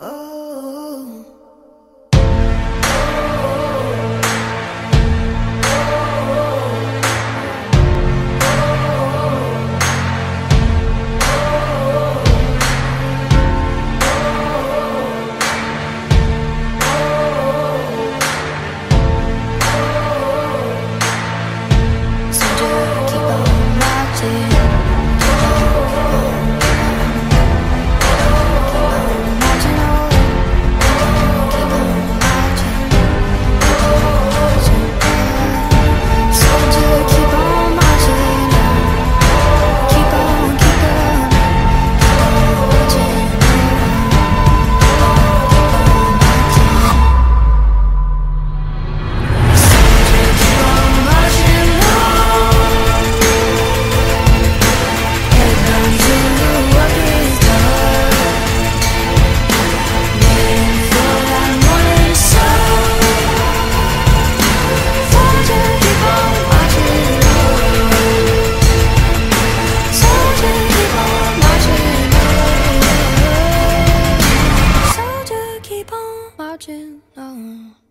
Oh. Marching on.